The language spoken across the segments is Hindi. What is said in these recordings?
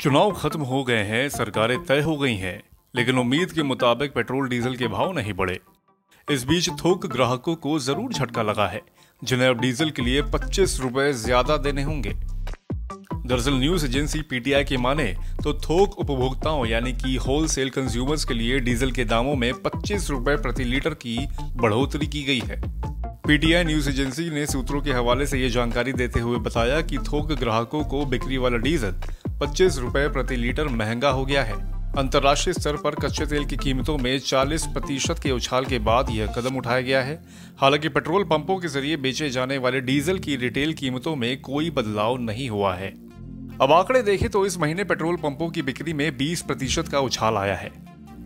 चुनाव खत्म हो गए हैं, सरकारें तय हो गई हैं, लेकिन उम्मीद के मुताबिक पेट्रोल, डीजल के भाव नहीं बढ़े। इस बीच थोक ग्राहकों को ज़रूर झटका लगा है, जिन्हें अब डीजल के लिए पच्चीस रुपए ज़्यादा देने होंगे। दरअसल न्यूज़ एजेंसी पीटीआई की माने तो थोक उपभोक्ताओं, यानी कि होलसेल कंज्यूमर्स के लिए डीजल के दामों में पच्चीस रुपए प्रति लीटर की बढ़ोतरी की गई है। पीटीआई न्यूज़ एजेंसी ने सूत्रों के हवाले से ये जानकारी देते हुए बताया कि थोक ग्राहकों को बिक्री वाला डीजल पच्चीस रूपए प्रति लीटर महँगा हो गया है। अंतर्राष्ट्रीय स्तर पर कच्चे तेल की कीमतों में 40 प्रतिशत के उछाल के बाद यह कदम उठाया गया है। हालाँकि पेट्रोल पंपों के ज़रिए बेचे जाने वाले डीजल की रिटेल कीमतों में कोई बदलाव नहीं हुआ है। अब आंकड़े देखें तो इस महीने पेट्रोल पंपों की बिक्री में 20 प्रतिशत का उछाल आया है।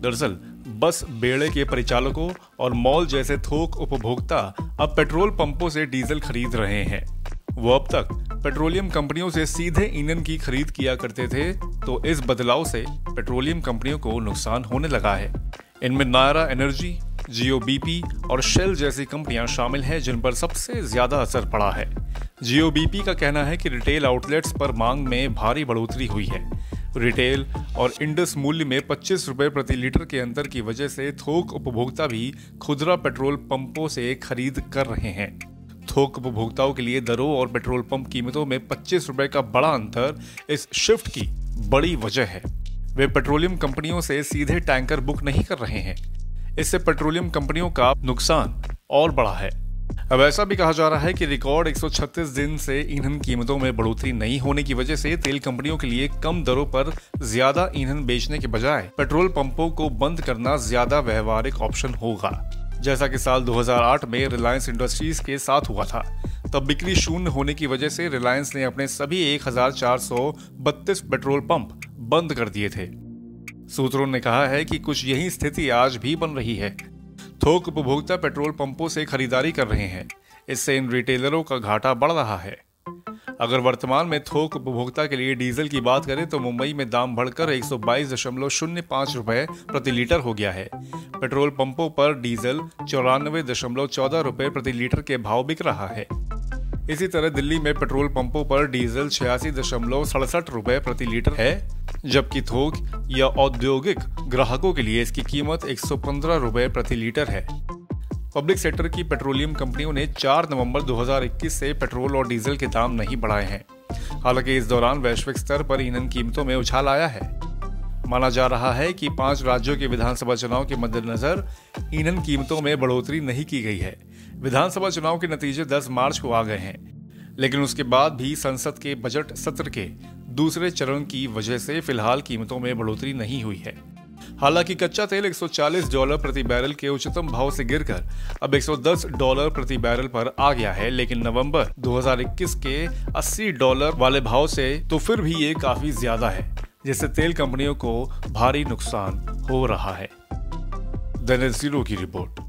दरअसल, बस बेड़े के परिचालकों और मॉल जैसे थोक उपभोक्ता अब पेट्रोल पंपों से डीजल खरीद रहे हैं। वो अब तक पेट्रोलियम कंपनियों से सीधे ईंधन की खरीद किया करते थे तो इस बदलाव से पेट्रोलियम कंपनियों को नुकसान होने लगा है। इनमें नायरा एनर्जी, जियो बीपी और शेल जैसी कंपनियाँ शामिल हैं, जिन पर सबसे ज़्यादा असर पड़ा है। जियो बीपी का कहना है कि रिटेल आउटलेट्स पर मांग में भारी बढ़ोतरी हुई है। रिटेल और इंडस मूल्य में पच्चीस रुपये प्रति लीटर के अंतर की वजह से थोक उपभोक्ता भी खुदरा पेट्रोल पंपों से खरीद कर रहे हैं। थोक उपभोक्ताओं के लिए दरों और पेट्रोल पंप कीमतों में पच्चीस रुपए का बड़ा अंतर इस शिफ्ट की बड़ी वजह है। वे पेट्रोलियम कंपनियों से सीधे टैंकर बुक नहीं कर रहे हैं। इससे पेट्रोलियम कंपनियों का नुकसान और बढ़ा है। अब ऐसा भी कहा जा रहा है कि रिकॉर्ड 136 दिन से ईंधन कीमतों में बढ़ोतरी नहीं होने की वजह से तेल कंपनियों के लिए कम दरों पर ज़्यादा ईंधन बेचने के बजाय पेट्रोल पंपों को बंद करना ज़्यादा व्यवहारिक ऑप्शन होगा। जैसा कि साल 2008 में रिलायंस इंडस्ट्रीज़ के साथ हुआ था। तब बिक्री शून्य होने की वजह से रिलायंस ने अपने सभी एक हज़ार चार सौ बत्तीस पेट्रोल पंप बंद कर दिए थे। सूत्रों ने कहा है कि कुछ यही स्थिति आज भी बन रही है। थोक उपभोक्ता पेट्रोल पंपों से खरीदारी कर रहे हैं। इससे इन रिटेलरों का घाटा बढ़ रहा है। अगर वर्तमान में थोक उपभोक्ता के लिए डीजल की बात करें तो मुंबई में दाम बढ़कर एक रुपए प्रति लीटर हो गया है। पेट्रोल पंपों पर डीजल चौरानवे रुपए प्रति लीटर के भाव बिक रहा है। इसी तरह दिल्ली में पेट्रोल पंपों पर डीजल छियासी दशमलव सड़सठ रुपए प्रति लीटर है, जबकि थोक या औद्योगिक ग्राहकों के लिए इसकी कीमत एक सौ पंद्रह रुपए प्रति लीटर है। पब्लिक सेक्टर की पेट्रोलियम कंपनियों ने 4 नवंबर 2021 से पेट्रोल और डीजल के दाम नहीं बढ़ाए हैं। हालाँकि इस दौरान वैश्विक स्तर पर ईंधन कीमतों में उछाल आया है। माना जा रहा है कि पाँच राज्यों के विधानसभा चुनाव के मद्देनजर ईंधन कीमतों में बढ़ोतरी नहीं की गई है। विधानसभा चुनाव के नतीजे 10 मार्च को आ गए हैं। लेकिन उसके बाद भी संसद के बजट सत्र के दूसरे चरण की वजह से फ़िलहाल कीमतों में बढ़ोतरी नहीं हुई है। हालाँकि कच्चा तेल 140 डॉलर प्रति बैरल के उच्चतम भाव से गिरकर अब 110 डॉलर प्रति बैरल पर आ गया है, लेकिन नवंबर 2021 के 80 डॉलर वाले भाव से तो फिर भी ये काफ़ी ज़्यादा है, जिससे तेल कंपनियों को भारी नुकसान हो रहा है। की रिपोर्ट।